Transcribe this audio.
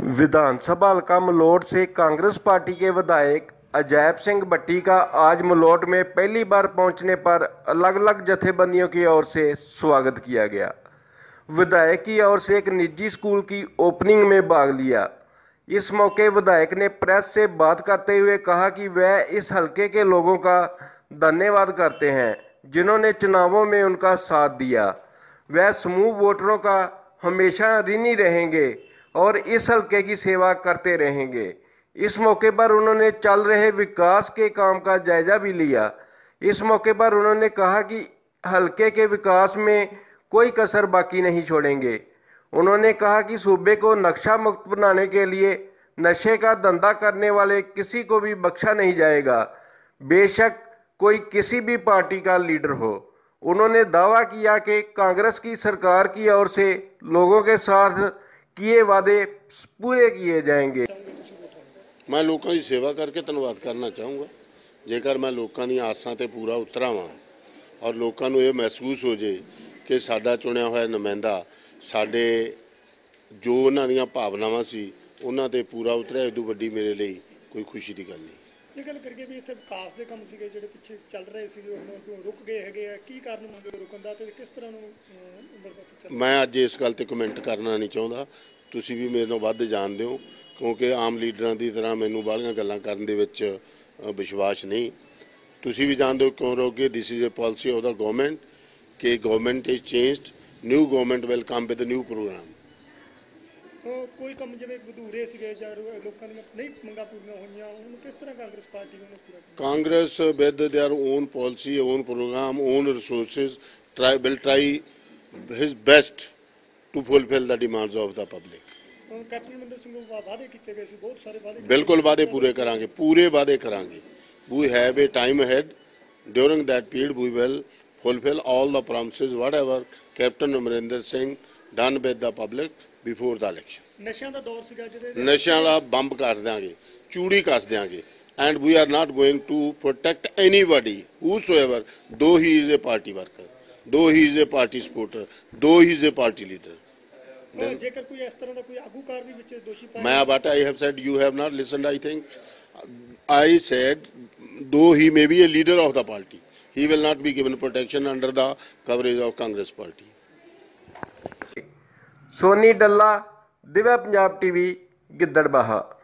विधान सभा हल्का मलोट से कांग्रेस पार्टी के विधायक अजैब सिंह भट्टी का आज मलोट में पहली बार पहुँचने पर अलग अलग जथेबंदियों की ओर से स्वागत किया गया। विधायक की ओर से एक निजी स्कूल की ओपनिंग में भाग लिया। इस मौके विधायक ने प्रेस से बात करते हुए कहा कि वह इस हलके के लोगों का धन्यवाद करते हैं, जिन्होंने चुनावों में उनका साथ दिया। वह समूह वोटरों का हमेशा ऋणी रहेंगे और इस हलके की सेवा करते रहेंगे। इस मौके पर उन्होंने चल रहे विकास के काम का जायजा भी लिया। इस मौके पर उन्होंने कहा कि हलके के विकास में कोई कसर बाकी नहीं छोड़ेंगे। उन्होंने कहा कि सूबे को नक्शा मुक्त बनाने के लिए नशे का धंधा करने वाले किसी को भी बख्शा नहीं जाएगा। बेशक कोई किसी भी पार्टी का लीडर हो। उन्होंने दावा किया कि कांग्रेस की सरकार की ओर से लोगों के साथ किए वादे पूरे किए जाएंगे ਮੈਂ ਲੋਕਾਂ ਦੀ ਸੇਵਾ ਕਰਕੇ ਧੰਨਵਾਦ ਕਰਨਾ ਚਾਹੂੰਗਾ ਜੇਕਰ ਮੈਂ ਲੋਕਾਂ ਦੀਆਂ ਆਸਾਂ ਤੇ ਪੂਰਾ ਉਤਰਾਵਾਂ ਔਰ ਲੋਕਾਂ ਨੂੰ ਇਹ ਮਹਿਸੂਸ ਹੋ ਜੇ ਕਿ ਸਾਡਾ ਚੁਣਿਆ ਹੋਇਆ ਨੁਮਾਇੰਦਾ ਸਾਡੇ ਜੋ ਉਹਨਾਂ ਦੀਆਂ ਭਾਵਨਾਵਾਂ ਸੀ ਉਹਨਾਂ ਤੇ ਪੂਰਾ ਉਤਰਿਆ ਇਦੋਂ ਵੱਡੀ ਮੇਰੇ ਲਈ ਕੋਈ ਖੁਸ਼ੀ ਦੀ ਗੱਲ ਨਹੀਂ ਇਹ ਗੱਲ ਕਰੀਏ ਵੀ ਇੱਥੇ ਵਿਕਾਸ ਦੇ ਕੰਮ ਸੀਗੇ, ਜਿਹੜੇ ਪਿੱਛੇ ਚੱਲ ਰਹੇ ਸੀਗੇ ਹੁਣ ਅੱਗੋਂ ਰੁਕ ਗਏ ਹੈਗੇ ਆ? ਕੀ ਕਾਰਨ ਮੰਨਦੇ ਰੁਕਣ ਦਾ ਤੇ ਕਿਸ ਤਰ੍ਹਾਂ ਨੂੰ ਮੈਂ ਅੱਜ ਇਸ ਗੱਲ ਤੇ ਕਮੈਂਟ ਕਰਨਾ ਨਹੀਂ ਚਾਹੁੰਦਾ। ਤੁਸੀਂ ਵੀ ਮੇਰੇ ਨਾਲੋਂ ਵੱਧ ਜਾਣਦੇ ਹੋ, ਕਿਉਂਕਿ ਆਮ ਲੀਡਰਾਂ ਦੀ ਤਰ੍ਹਾਂ ਮੈਨੂੰ ਬਾਹਲੀਆਂ ਗੱਲਾਂ ਕਰਨ ਦੇ ਵਿੱਚ ਵਿਸ਼ਵਾਸ ਨਹੀਂ। ਤੁਸੀਂ ਵੀ ਜਾਣਦੇ ਹੋ ਕਿਉਂ ਰਹੋਗੇ this is a policy of the government ਕਿ government is changed new government will come with new program ਕੋਈ ਕੰਮ ਜਿਵੇਂ ਅਧੂਰੇ ਸੀਗੇ ਜਾਂ ਰੋ- ਲੋਕਾਂ ਦੀਆਂ ਨਹੀਂ ਮੰਗਾਂ ਪੂਰੀਆਂ ਹੋਈਆਂ ਉਹਨੂੰ ਕਿਸ ਤਰ੍ਹਾਂ ਕਾਂਗਰਸ ਪਾਰਟੀ ਉਹਨੂੰ ਪੂਰਾ ਕਰੇਗੀ? Congress, uh, with their own policy, own program, own resources, try, will try his best to fulfill the demands of the public. ਉਹ ਕੈਪਟਨ ਅਮਰਿੰਦਰ ਸਿੰਘ ਨੂੰ ਵਾ- ਵਾਅਦੇ ਕੀਤੇ ਗਏ ਸੀ ਬਹੁਤ ਸਾਰੇ ਵਾਅਦੇ ਕੀਤੇ ਬਿਲਕੁਲ ਵਾਅਦੇ ਪੂਰੇ ਕਰਾਂਗੇ ਪੂਰੇ ਵਾਅਦੇ ਕਰਾਂਗੇ we have a time ahead during that period we will fulfill all the promises whatever captain amrinder singh done with the public before the election ਨਸ਼ਿਆਂ ਦਾ ਦੌਰ ਸੀਗਾ ਜਿਹਦੇ ਨਸ਼ਿਆਂ ਵਾਲਾ ਬੰਬ ਕਰ ਦਿਆਂਗੇ ਚੂੜੀ ਕੱਸ ਦਿਆਂਗੇ and we are not going to protect anybody whosoever though he is a party worker though he is a party supporter though he is a party leader ਉਹ ਜੇਕਰ ਕੋਈ ਇਸ ਤਰ੍ਹਾਂ ਦਾ ਕੋਈ ਆਗੂਕਾਰ ਵੀ ਵਿੱਚ ਦੋਸ਼ੀ ਪਾਇਆ My but I have said you have not listened. I think I said though he may be a leader of the party, he will not be given protection under the coverage of Congress party. Soni Dalla Divya Punjab TV Gidderbaha.